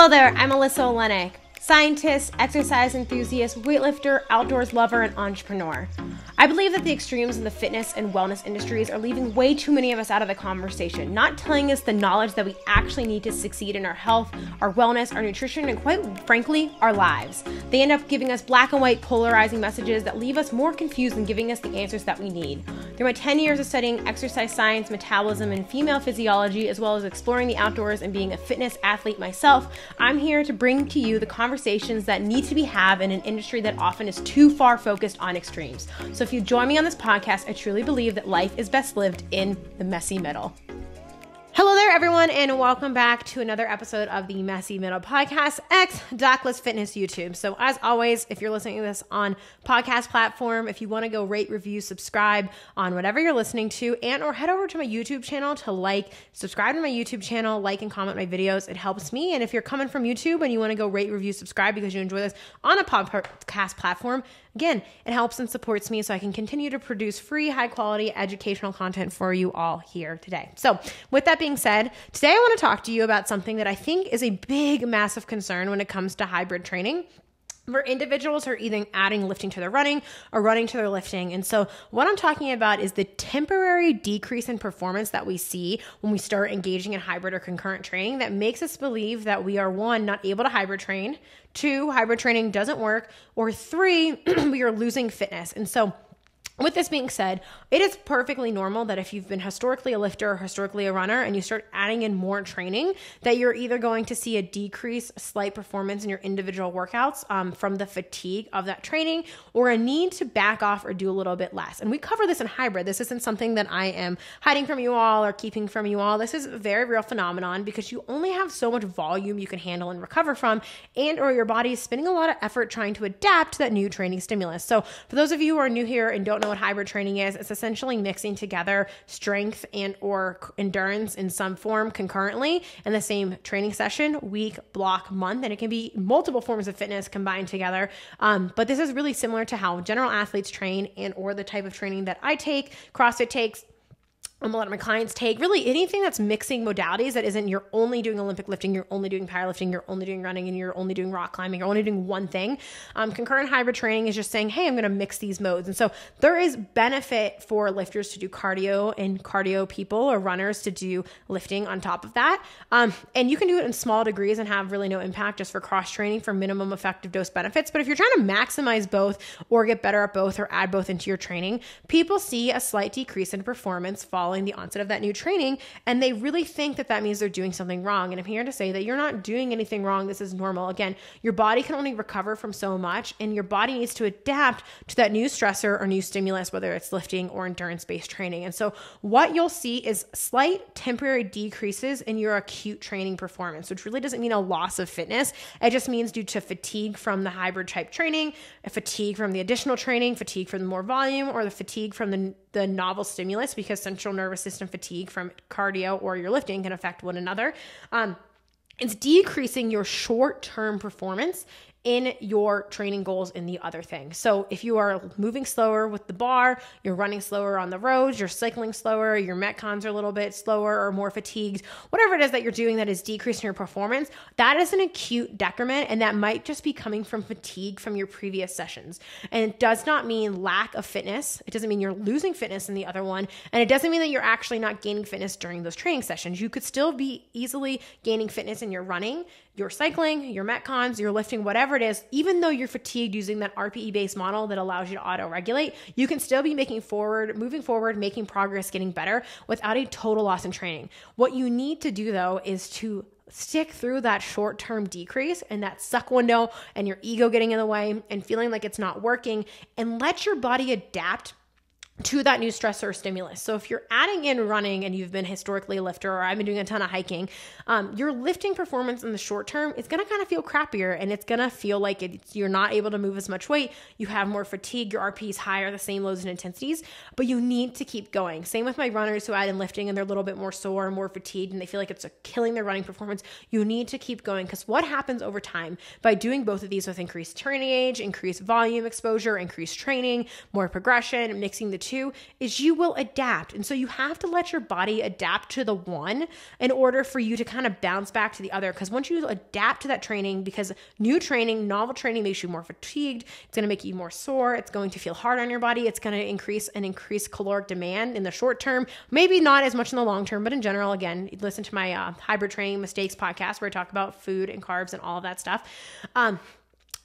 Hello there, I'm Alyssa Olenick, scientist, exercise enthusiast, weightlifter, outdoors lover, and entrepreneur. I believe that the extremes in the fitness and wellness industries are leaving way too many of us out of the conversation, not telling us the knowledge that we actually need to succeed in our health, our wellness, our nutrition, and quite frankly, our lives. They end up giving us black and white polarizing messages that leave us more confused than giving us the answers that we need. Through my 10 years of studying exercise science, metabolism, and female physiology, as well as exploring the outdoors and being a fitness athlete myself, I'm here to bring to you the conversations that need to be had in an industry that often is too far focused on extremes. So if you join me on this podcast, I truly believe that life is best lived in the messy middle. Hello there, everyone, and welcome back to another episode of the Messy Middle Podcast X Doc Lyss Fitness YouTube. So, as always, if you're listening to this on podcast platform, if you want to go rate, review, subscribe on whatever you're listening to, and or head over to my YouTube channel to like, subscribe to my YouTube channel, like and comment my videos. It helps me. And if you're coming from YouTube and you want to go rate, review, subscribe because you enjoy this on a podcast platform, Again, it helps and supports me so I can continue to produce free, high quality educational content for you all here today. So, with that being said, today I want to talk to you about something that I think is a big, massive concern when it comes to hybrid training for individuals are either adding lifting to their running or running to their lifting. And so, what I'm talking about is the temporary decrease in performance that we see when we start engaging in hybrid or concurrent training that makes us believe that we are one, not able to hybrid train, two, hybrid training doesn't work, or three, we are losing fitness. And so, with this being said, it is perfectly normal that if you've been historically a lifter or historically a runner and you start adding in more training, that you're either going to see a decrease, slight performance in your individual workouts um, from the fatigue of that training, or a need to back off or do a little bit less. And we cover this in hybrid. This isn't something that I am hiding from you all or keeping from you all. This is a very real phenomenon because you only have so much volume you can handle and recover from, and or your body is spending a lot of effort trying to adapt to that new training stimulus. So for those of you who are new here and don't know what hybrid training is. It's essentially mixing together strength and or endurance in some form concurrently in the same training session, week, block, month, and it can be multiple forms of fitness combined together. Um, but this is really similar to how general athletes train and or the type of training that I take, CrossFit takes, um, a lot of my clients take really anything that's mixing modalities that isn't you're only doing Olympic lifting, you're only doing powerlifting, you're only doing running, and you're only doing rock climbing, you're only doing one thing. Um, concurrent hybrid training is just saying, hey, I'm going to mix these modes. And so there is benefit for lifters to do cardio and cardio people or runners to do lifting on top of that. Um, and you can do it in small degrees and have really no impact just for cross training for minimum effective dose benefits. But if you're trying to maximize both or get better at both or add both into your training, people see a slight decrease in performance following following the onset of that new training and they really think that that means they're doing something wrong. And I'm here to say that you're not doing anything wrong. This is normal. Again, your body can only recover from so much and your body needs to adapt to that new stressor or new stimulus, whether it's lifting or endurance based training. And so what you'll see is slight temporary decreases in your acute training performance, which really doesn't mean a loss of fitness. It just means due to fatigue from the hybrid type training, fatigue from the additional training, fatigue from the more volume, or the fatigue from the the novel stimulus because central nervous system fatigue from cardio or your lifting can affect one another. Um, it's decreasing your short term performance in your training goals in the other thing. So if you are moving slower with the bar, you're running slower on the roads, you're cycling slower, your metcons are a little bit slower or more fatigued, whatever it is that you're doing that is decreasing your performance, that is an acute decrement and that might just be coming from fatigue from your previous sessions. And it does not mean lack of fitness. It doesn't mean you're losing fitness in the other one, and it doesn't mean that you're actually not gaining fitness during those training sessions. You could still be easily gaining fitness in your running your cycling, your metcons, your lifting, whatever it is, even though you're fatigued using that RPE based model that allows you to auto regulate, you can still be making forward, moving forward, making progress, getting better without a total loss in training. What you need to do though is to stick through that short term decrease and that suck window and your ego getting in the way and feeling like it's not working and let your body adapt to that new stressor or stimulus. So if you're adding in running and you've been historically a lifter or I've been doing a ton of hiking, um, your lifting performance in the short term is going to kind of feel crappier and it's going to feel like you're not able to move as much weight. You have more fatigue, your RP is higher, the same loads and intensities, but you need to keep going. Same with my runners who add in lifting and they're a little bit more sore and more fatigued and they feel like it's killing their running performance. You need to keep going because what happens over time by doing both of these with increased training age, increased volume exposure, increased training, more progression, mixing the two is you will adapt. And so you have to let your body adapt to the one in order for you to kind of bounce back to the other. Because once you adapt to that training, because new training, novel training makes you more fatigued, it's going to make you more sore, it's going to feel hard on your body, it's going to increase and increase caloric demand in the short term, maybe not as much in the long term, but in general, again, listen to my uh, hybrid training mistakes podcast where I talk about food and carbs and all of that stuff. Um,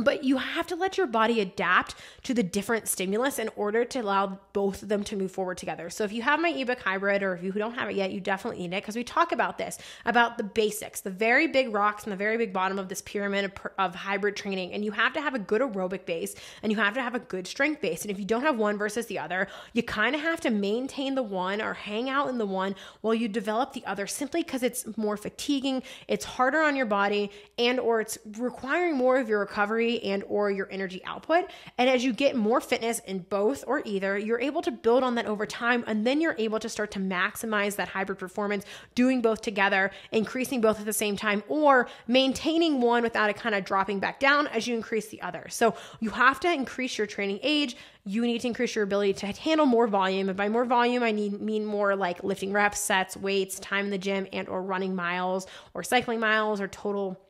but you have to let your body adapt to the different stimulus in order to allow both of them to move forward together. So if you have my ebook hybrid or if you don't have it yet, you definitely need it because we talk about this, about the basics, the very big rocks and the very big bottom of this pyramid of, of hybrid training. And you have to have a good aerobic base and you have to have a good strength base. And if you don't have one versus the other, you kind of have to maintain the one or hang out in the one while you develop the other simply because it's more fatiguing, it's harder on your body, and or it's requiring more of your recovery and or your energy output. And as you get more fitness in both or either, you're able to build on that over time and then you're able to start to maximize that hybrid performance doing both together, increasing both at the same time or maintaining one without it kind of dropping back down as you increase the other. So you have to increase your training age, you need to increase your ability to handle more volume and by more volume i need mean more like lifting reps sets weights time in the gym and or running miles or cycling miles or total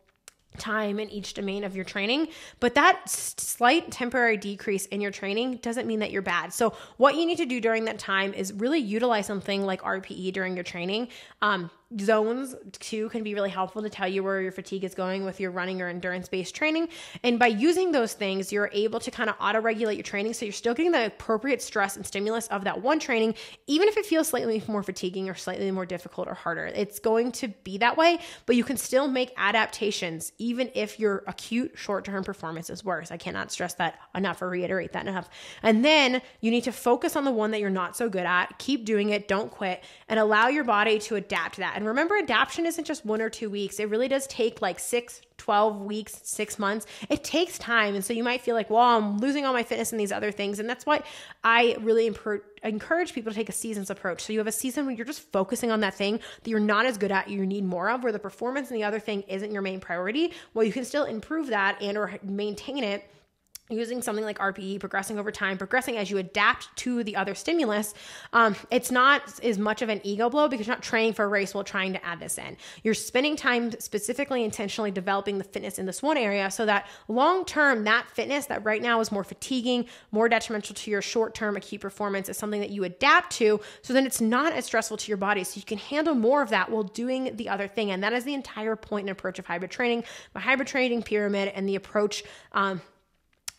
time in each domain of your training. But that slight temporary decrease in your training doesn't mean that you're bad. So, what you need to do during that time is really utilize something like RPE during your training. Um, zones too can be really helpful to tell you where your fatigue is going with your running or endurance based training. And by using those things, you're able to kind of auto regulate your training. So you're still getting the appropriate stress and stimulus of that one training, even if it feels slightly more fatiguing or slightly more difficult or harder. It's going to be that way, but you can still make adaptations even if your acute short term performance is worse. I cannot stress that enough or reiterate that enough. And then you need to focus on the one that you're not so good at, keep doing it, don't quit, and allow your body to adapt to that. And remember, adaptation isn't just one or two weeks. It really does take like six, 12 weeks, six months. It takes time. And so you might feel like, well, I'm losing all my fitness and these other things. And that's why I really encourage people to take a seasons approach. So you have a season where you're just focusing on that thing that you're not as good at, you need more of, where the performance and the other thing isn't your main priority. Well, you can still improve that and or maintain it using something like RPE, progressing over time, progressing as you adapt to the other stimulus, um, it's not as much of an ego blow because you're not training for a race while trying to add this in. You're spending time specifically, intentionally developing the fitness in this one area so that long term, that fitness that right now is more fatiguing, more detrimental to your short term acute performance is something that you adapt to. So then it's not as stressful to your body. So you can handle more of that while doing the other thing. And that is the entire point and approach of hybrid training, my hybrid training pyramid, and the approach. Um,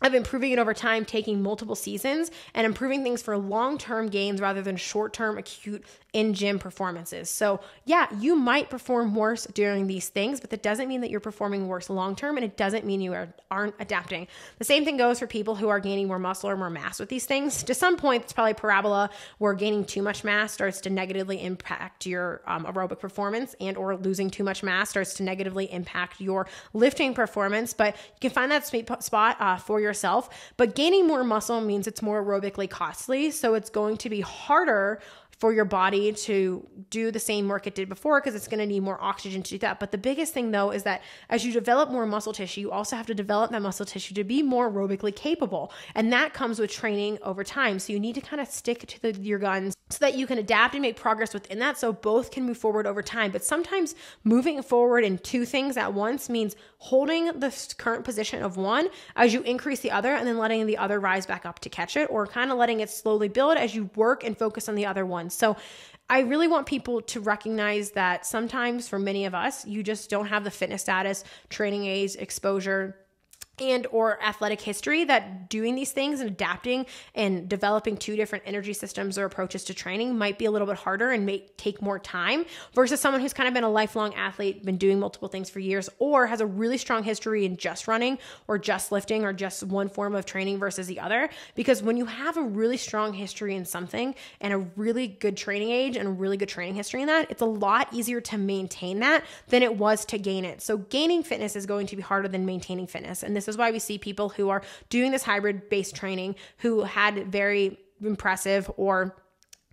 of improving it over time, taking multiple seasons and improving things for long term gains rather than short term acute in gym performances. So, yeah, you might perform worse during these things, but that doesn't mean that you're performing worse long term and it doesn't mean you are, aren't adapting. The same thing goes for people who are gaining more muscle or more mass with these things. To some point, it's probably parabola where gaining too much mass starts to negatively impact your um, aerobic performance and or losing too much mass starts to negatively impact your lifting performance. But you can find that sweet spot uh, for yourself. But gaining more muscle means it's more aerobically costly. So it's going to be harder for your body to do the same work it did before because it's going to need more oxygen to do that. But the biggest thing though is that as you develop more muscle tissue, you also have to develop that muscle tissue to be more aerobically capable. And that comes with training over time. So you need to kind of stick to the, your guns so that you can adapt and make progress within that so both can move forward over time. But sometimes moving forward in two things at once means holding the current position of one as you increase the other and then letting the other rise back up to catch it or kind of letting it slowly build as you work and focus on the other one. So I really want people to recognize that sometimes for many of us, you just don't have the fitness status, training age, exposure, and or athletic history that doing these things and adapting and developing two different energy systems or approaches to training might be a little bit harder and may take more time versus someone who's kind of been a lifelong athlete been doing multiple things for years or has a really strong history in just running or just lifting or just one form of training versus the other. Because when you have a really strong history in something and a really good training age and a really good training history in that it's a lot easier to maintain that than it was to gain it. So gaining fitness is going to be harder than maintaining fitness. And this is why we see people who are doing this hybrid based training who had very impressive or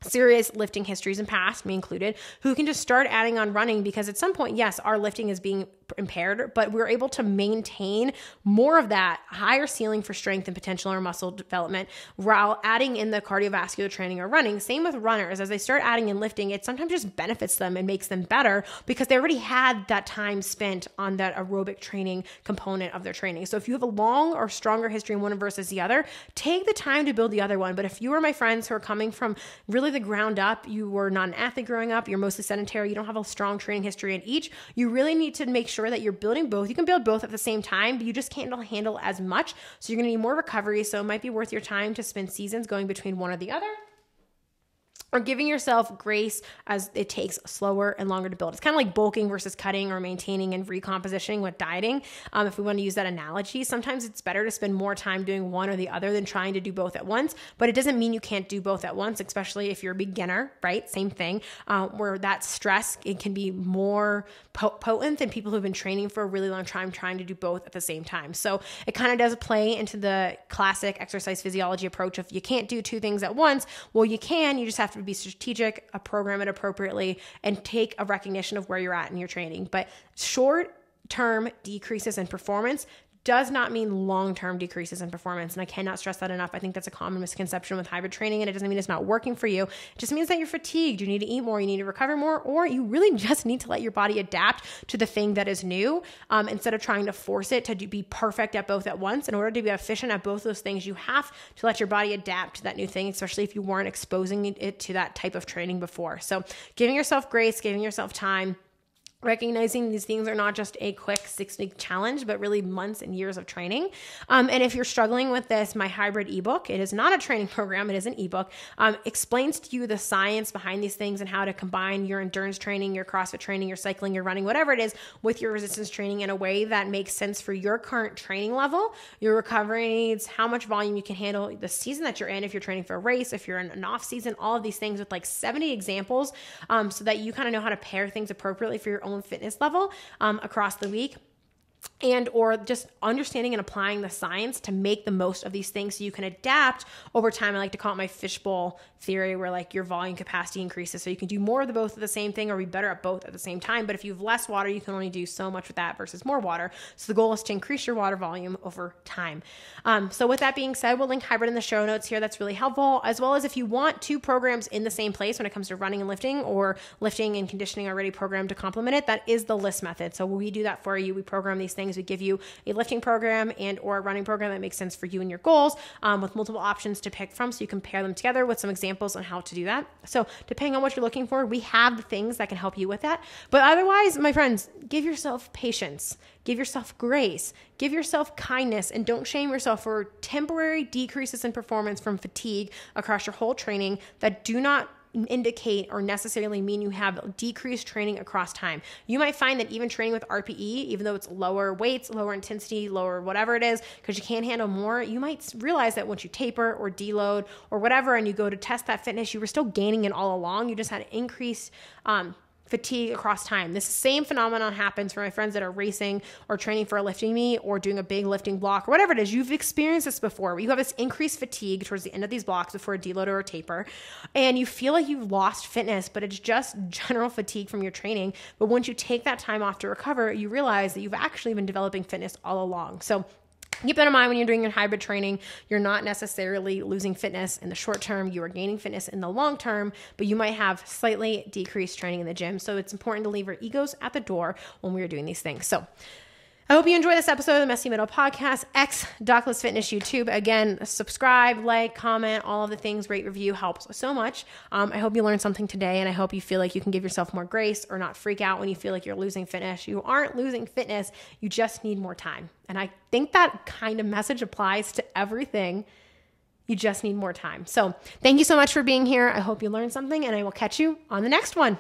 serious lifting histories in past, me included, who can just start adding on running because at some point, yes, our lifting is being impaired, but we're able to maintain more of that higher ceiling for strength and potential or muscle development while adding in the cardiovascular training or running. Same with runners. As they start adding in lifting, it sometimes just benefits them and makes them better because they already had that time spent on that aerobic training component of their training. So if you have a long or stronger history in one versus the other, take the time to build the other one. But if you are my friends who are coming from really the ground up, you were not an athlete growing up, you're mostly sedentary, you don't have a strong training history in each, you really need to make sure that you're building both. You can build both at the same time, but you just can't handle as much. So you're going to need more recovery. So it might be worth your time to spend seasons going between one or the other or giving yourself grace as it takes slower and longer to build. It's kind of like bulking versus cutting or maintaining and recompositioning with dieting. Um, if we want to use that analogy, sometimes it's better to spend more time doing one or the other than trying to do both at once. But it doesn't mean you can't do both at once, especially if you're a beginner, right? Same thing, uh, where that stress it can be more potent than people who've been training for a really long time trying to do both at the same time. So it kind of does play into the classic exercise physiology approach. If you can't do two things at once, well, you can. You just have to be strategic, uh, program it appropriately, and take a recognition of where you're at in your training. But short term decreases in performance does not mean long term decreases in performance. And I cannot stress that enough. I think that's a common misconception with hybrid training. And it doesn't mean it's not working for you. It just means that you're fatigued. You need to eat more. You need to recover more. Or you really just need to let your body adapt to the thing that is new um, instead of trying to force it to be perfect at both at once. In order to be efficient at both those things, you have to let your body adapt to that new thing, especially if you weren't exposing it to that type of training before. So giving yourself grace, giving yourself time recognizing these things are not just a quick six week challenge, but really months and years of training. Um, and if you're struggling with this, my hybrid ebook, it is not a training program, it is an ebook, um, explains to you the science behind these things and how to combine your endurance training, your CrossFit training, your cycling, your running, whatever it is, with your resistance training in a way that makes sense for your current training level, your recovery needs, how much volume you can handle, the season that you're in, if you're training for a race, if you're in an off season, all of these things with like 70 examples um, so that you kind of know how to pair things appropriately for your own fitness level um, across the week and or just understanding and applying the science to make the most of these things so you can adapt over time. I like to call it my fishbowl theory where like your volume capacity increases. So you can do more of the both of the same thing or be better at both at the same time. But if you have less water you can only do so much with that versus more water. So the goal is to increase your water volume over time. Um, so with that being said we'll link hybrid in the show notes here. That's really helpful. As well as if you want two programs in the same place when it comes to running and lifting or lifting and conditioning already programmed to complement it that is the Lyss Method. So we do that for you. We program these things we give you a lifting program and or a running program that makes sense for you and your goals um, with multiple options to pick from so you can pair them together with some examples on how to do that. So depending on what you're looking for we have the things that can help you with that. But otherwise my friends give yourself patience give yourself grace give yourself kindness and don't shame yourself for temporary decreases in performance from fatigue across your whole training that do not indicate or necessarily mean you have decreased training across time. You might find that even training with RPE, even though it's lower weights, lower intensity, lower whatever it is, because you can't handle more, you might realize that once you taper or deload or whatever, and you go to test that fitness, you were still gaining it all along. You just had increased um, fatigue across time. This same phenomenon happens for my friends that are racing or training for a lifting meet or doing a big lifting block or whatever it is. You've experienced this before you have this increased fatigue towards the end of these blocks before a deload or a taper, and you feel like you've lost fitness, but it's just general fatigue from your training. But once you take that time off to recover, you realize that you've actually been developing fitness all along. So Keep that in mind when you're doing your hybrid training. You're not necessarily losing fitness in the short term. You are gaining fitness in the long term, but you might have slightly decreased training in the gym. So it's important to leave our egos at the door when we are doing these things. So I hope you enjoy this episode of the Messy Middle Podcast, X Doc Lyss Fitness YouTube. Again, subscribe, like, comment, all of the things, rate, review helps so much. Um, I hope you learned something today, and I hope you feel like you can give yourself more grace or not freak out when you feel like you're losing fitness. You aren't losing fitness, you just need more time. And I think that kind of message applies to everything. You just need more time. So, thank you so much for being here. I hope you learned something, and I will catch you on the next one.